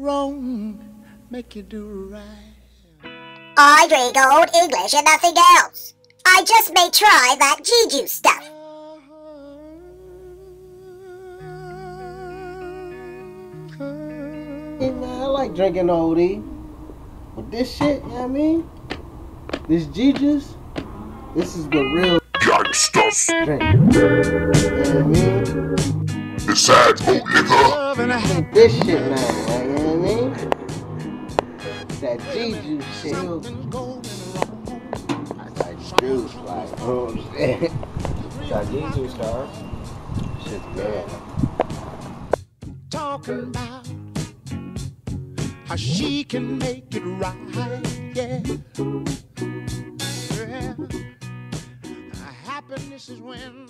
Wrong, make you do right. I drink old English and nothing else. I just may try that G stuff. Hey, man, I like drinking old E. But this shit, you know what I mean? This G juice, this is the real Gangsters. drink. You know what I mean? Besides old liquor, Love and a Drink this shit man, you know what I mean? That G juice shit. something going wrong. Like juice, like, you know what I'm saying? Got Jesus, dog. Shit's good. Talking about how she can make it right, yeah. yeah. Happiness is when